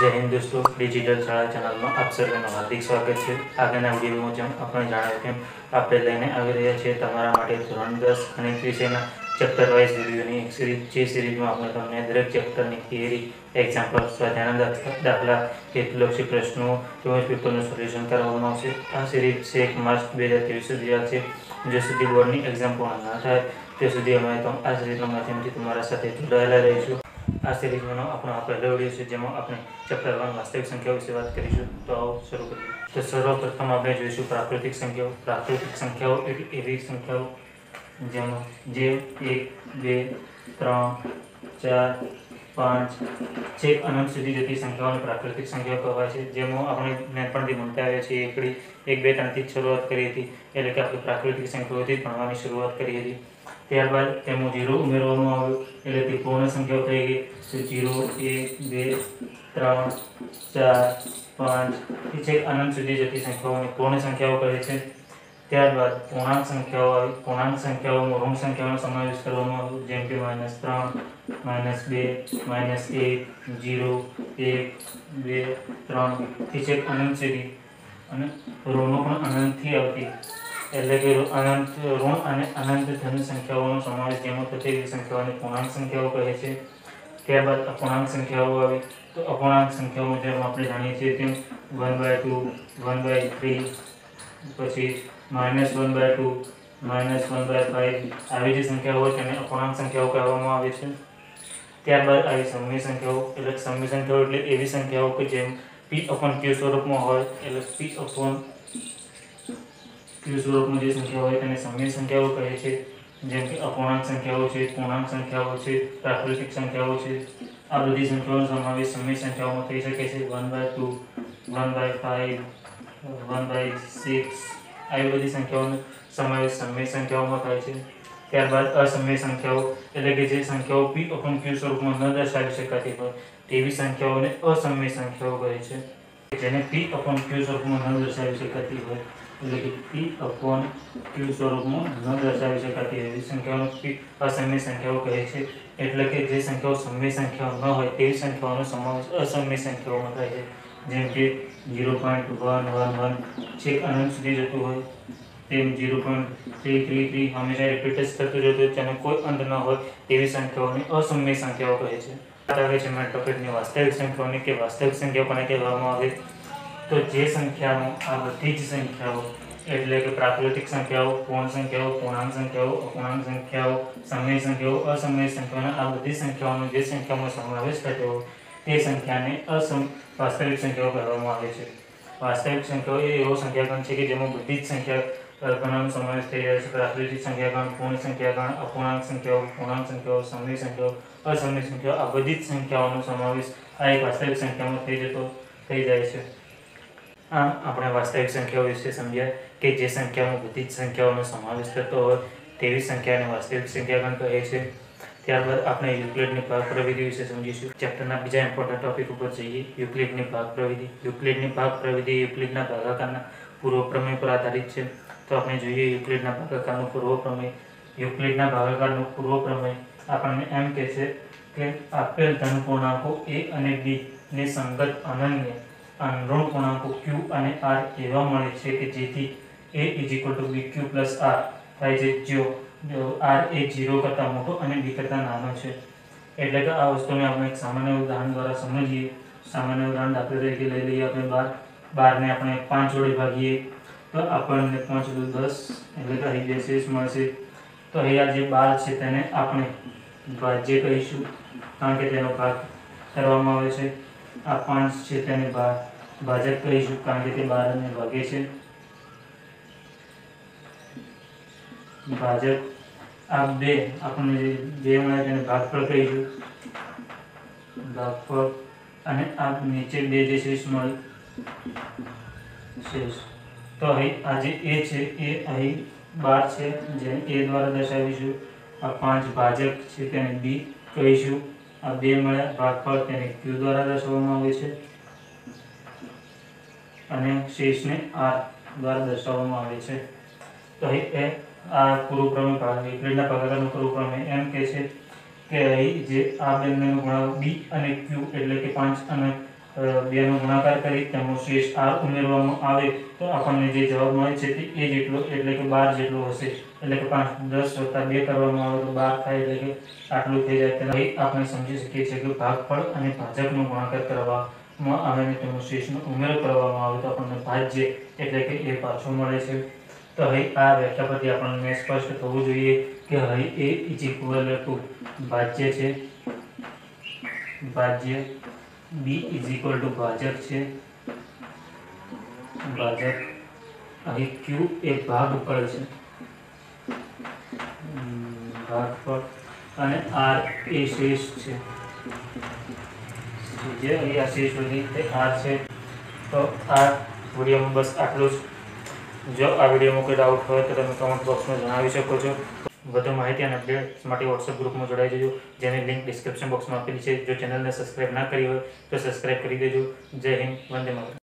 જય હિન્દ દોસ્તો, ડિજિટલ શાળા ચેનલમાં આપ સર્વેનું હાર્દિક સ્વાગત છે. આગળના વિડીયોમાં જેમ આપણે જણાવ્યું તેમ આપણે લઈને આવી રહ્યા છીએ તમારા માટે ધોરણ દસ ગણિત વિષયના ચેપ્ટર વાઇઝ વિડીયોની એક સિરીઝ જે સિરીઝમાં આપણે તમને દરેક ચેપ્ટરની થિયરી એક્ઝામ્પલ સ્વાધ્યાયના દાખલા હેતુલક્ષી પ્રશ્નો, તેમજ પેપરનું સોલ્યુશન કરવામાં આવશે. આ સિરીઝ છે એક માર્ચ બે હજાર ત્રેવીસ સુધી આવશે જ્યાં સુધી બોર્ડની એક્ઝામ પૂર્ણ ન થાય ત્યાં સુધી અમે તો આ સિરીઝના માધ્યમથી તમારા સાથે જોડાયેલા રહીશું. આ સિરીઝમાંનો આપણો આ પહેલો વીડિયો છે, જેમાં આપણે ચેપ્ટર વન વાસ્તવિક સંખ્યાઓ વિશે વાત કરીશું. તો આવો શરૂ કરીએ. તો સર્વપ્રથમ આપણે જોઈશું પ્રાકૃતિક સંખ્યાઓ. પ્રાકૃતિક સંખ્યાઓ એટલે એવી સંખ્યાઓ, જેમાં જે એક, બે, ત્રણ, ચાર, પાંચ છેક અનંત સુધી જતી સંખ્યાઓને પ્રાકૃતિક સંખ્યાઓ કહેવાય છે. જેમાં આપણે નાનપણથી ભણતા આવ્યા છીએ, એકડી, એક, બે, ત્રણથી જ શરૂઆત કરી હતી. એટલે કે આપણે પ્રાકૃતિક સંખ્યાઓથી ભણવાની શરૂઆત કરી હતી. ત્યારબાદ તેમાં જીરો ઉમેરવામાં આવ્યો. એટલે તે પૂર્ણ સંખ્યાઓ થઈ ગઈ? તો જીરો, એક, બે, ત્રણ, ચાર, પાંચ. એ છેક અનંત સુધી જતી સંખ્યાઓને પૂર્ણ સંખ્યાઓ કહે છે. ત્યારબાદ પૂર્ણાંક સંખ્યાઓ આવી. પૂર્ણાંક સંખ્યાઓમાં ઋણ સંખ્યાઓનો સમાવેશ કરવામાં આવ્યો. જેમ કે માઇનસ ત્રણ, માઇનસ બે, માઇનસ એક, જીરો, એક, બે, ત્રણ. થી છેક અનંત સુધી. અને ઋણો પણ અનંતથી આવતી. એટલે કે અનંત, ઋણ અને અનંત ધન સંખ્યાઓનો સમાવેશ જેમાં થતી સંખ્યાઓને પૂર્ણાંક સંખ્યાઓ કહે છે. ત્યારબાદ અપૂર્ણાંક સંખ્યાઓ આવી. તો અપૂર્ણાંક સંખ્યાઓ જેમ આપણે જાણીએ છીએ તેમ one by two one by three પછી minus one by two minus one by five આવી જે સંખ્યાઓ હોય તેને અપૂર્ણાંક સંખ્યાઓ કહેવામાં આવે છે. ત્યારબાદ આવી સમય સંખ્યાઓ, એટલે સમય સંખ્યાઓ એટલે એવી સંખ્યાઓ કે જેમ પી અપોન ક્યુ સ્વરૂપમાં હોય, એટલે પી અપોન ક્યુ સ્વરૂપમાં જે સંખ્યા હોય તેને સમય સંખ્યાઓ કહે છે. જેમ કે અપૂર્ણાંક સંખ્યાઓ છે, પૂર્ણાંક સંખ્યાઓ છે, પ્રાકૃતિક સંખ્યાઓ છે. આ બધી સંખ્યાઓનો સમાવેશ સમય સંખ્યાઓમાં થઈ શકે છે. One by two one by five one by six આવી બધી સંખ્યાઓનો સમાવેશ સમય સંખ્યાઓમાં થાય છે. ત્યારબાદ અસમય સંખ્યાઓ, એટલે કે જે સંખ્યાઓ પી અપૂર્ણ ક્યુ સ્વરૂપમાં ન દર્શાવી શકાતી હોય, તેવી સંખ્યાઓને અસમય સંખ્યાઓ કહે છે. જેને પી અપૂર્ણ ક્યુ સ્વરૂપમાં ન દર્શાવી શકાતી હોય એટલે કે પી અપોન ક્યુ સ્વરૂપમાં ન દર્શાવી શકાતી એવી સંખ્યાઓનો પી અસમય સંખ્યાઓ કહે છે. એટલે કે જે સંખ્યાઓ સમય સંખ્યાઓ ન હોય તેવી સંખ્યાઓનો સમાવેશ અસમય સંખ્યાઓમાં થાય છે. જેમ કે zero point one one one છેક અનંત સુધી જતું હોય, તેમ zero point three three three હંમેશા રિપીટ થતું જતું હોય તેનો કોઈ અંત ન હોય તેવી સંખ્યાઓને અસમય સંખ્યાઓ કહે છે. આવે છે મેં વાસ્તવિક સંખ્યાઓની કે વાસ્તવિક સંખ્યાઓ પણ કહેવામાં આવે? તો જે સંખ્યાઓ, આ બધી જ સંખ્યાઓ, એટલે કે પ્રાકૃતિક સંખ્યાઓ, પૂર્ણ સંખ્યાઓ, પૂર્ણાંક સંખ્યાઓ, અપૂર્ણાંક સંખ્યાઓ, સમય સંખ્યાઓ, અસમય સંખ્યાઓના આ બધી સંખ્યાઓનો જે સંખ્યામાં સમાવેશ થતો હોય, તે સંખ્યાને અસમ વાસ્તવિક સંખ્યાઓ કહેવામાં આવે છે. વાસ્તવિક સંખ્યાઓ એ એવો સંખ્યાગણ છે કે જેમાં બધી જ સંખ્યા ગણનો સમાવેશ થઈ રહ્યો છે. પ્રાકૃતિક સંખ્યાગણ પૂર્ણ સંખ્યાગણ અપૂર્ણાંક સંખ્યાઓ, પૂર્ણાંક સંખ્યાઓ, સમય સંખ્યાઓ, અસમય સંખ્યાઓ, આ બધી જ સંખ્યાઓનો સમાવેશ આ એક વાસ્તવિક સંખ્યામાં થઈ જતો, થઈ જાય છે. આમ આપણે વાસ્તવિક સંખ્યાઓ વિશે સમજ્યા કે જે સંખ્યામાં બધી જ સંખ્યાઓનો સમાવેશ થતો હોય તેવી સંખ્યાને વાસ્તવિક સંખ્યાગણ કહે છે. ત્યારબાદ આપણે યુક્લિડની ભાગ પ્રવિધિ વિશે સમજીશું. ચેપ્ટરના બીજા ઇમ્પોર્ટન્ટ ટોપિક ઉપર જઈએ. યુક્લિડની ભાગ પ્રવિધિ યુક્લિડની ભાગ પ્રવિધિ યુક્લિડના ભાગાકારના પૂર્વ પ્રમેય પર આધારિત છે. તો આપણે જોઈએ યુક્લિડના ભાગાકારનું પૂર્વ પ્રમેય યુક્લિડના ભાગાકારનું પૂર્વ પ્રમેય આપણને એમ કહે છે કે આપેલ ધન પૂર્ણાંકો એ અને બી ને સંગત અનન્ય ઋણ પૂર્ણાંકો ક્યુ અને આર એવા મળે છે કે જેથી A is equal to B Q plus R થાય છે જો આર એ જીરો કરતાં મોટો અને બી કરતાં નાનો છે. એટલે કે આ વસ્તુને આપણે એક સામાન્ય ઉદાહરણ દ્વારા સમજીએ. સામાન્ય ઉદાહરણ દાખલા તરીકે લઈ લઈએ આપણે બાર. બારને આપણે પાંચ વડે ભાગીએ. તો આપણને પાંચ વડે દસ, એટલે કે અહીં શેષ મળશે. તો અહીંયા જે બાર છે તેને આપણે ભાજ્ય કહીશું. કારણ કે તેનો ભાગ કરવામાં આવે છે. આ પાંચ છે તેને ભાજક કહીશું કારણ કે તે બારને ભાગે છે. ભાજક આ બે આપણને જે બે મળે તેને ભાગફળ કહીશું. ભાગફળ અને આ નીચે બે જે શેષ મળી શેષ તો અહીં આ જે એ છે, એ અહીં બાર છે. જે એ દ્વારા દર્શાવીશું. આ પાંચ ભાજક છે તેને બી કહીશું. આ બે મળ્યા. ભાગફળ તેને ક્યુ દ્વારા દર્શાવવામાં આવે છે? અને શેષને આર દ્વારા દર્શાવવામાં આવે છે. તો અહીં એ આ પ્રમેય ભાગ યુક્લિડના ભાગાકારનું પ્રમેય એમ કહે છે કે અહીં જે આ બંનેનો ગુણાકાર બી અને ક્યુ એટલે કે પાંચ અને બેનો ગુણાકાર કરી તેમનો શેષ આર ઉમેરવામાં આવે તો આપણને જે જવાબ મળે છે તે એ જેટલો, એટલે કે બાર જેટલો હશે. એટલે કે પાંચ, દસ વત્તા બે કરવામાં આવે તો બાર થાય, એટલે કે આટલું થઈ જાય. અહીં આપણે સમજી શકીએ છીએ કે ભાગફળ અને ભાજકનો ગુણાકાર કરવામાં આવે અને તેમનો શેષનો ઉમેરો કરવામાં આવે તો આપણને ભાજ્ય, એટલે કે એ પાછું મળે છે. તો અહીં આ વ્યાખ્યા પરથી આપણને સ્પષ્ટ થવું જોઈએ કે અહીં એ ઇઝ ઇક્વલ ટુ ભાજ્ય છે. ભાજ્ય બી ઇઝ ઇક્વલ ટુ ભાજક છે. ભાજક અહીં ક્યુ એ ભાગફળ છે. ભાગ પર. અને આર એ શેષ છે. જે અહીં આ શેષ સુધી તે આર છે. તો આ વિડીયોમાં બસ આટલું જ. જો આ વિડીયોમાં કોઈ ડાઉટ હોય તો તમે કમેન્ટ બોક્સમાં જણાવી શકો છો. વધુ માહિતી અને અપડેટ્સ માટે વોટ્સએપ ગ્રુપમાં જોડાઈ જજો, જેની લિંક ડિસ્ક્રિપ્શન બોક્સમાં આપેલી છે. જો ચેનલને સબસ્ક્રાઇબ ના કરી હોય, તો સબસ્ક્રાઇબ કરી દેજો. જય હિન્દ, વંદે માતરમ.